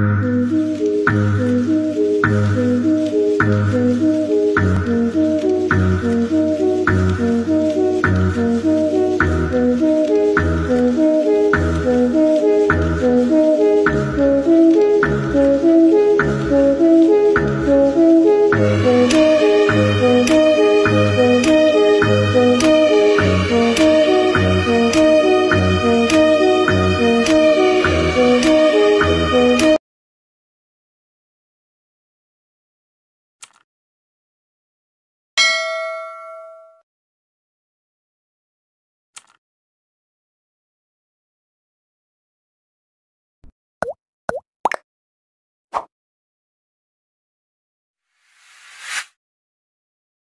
Thank ừ. you.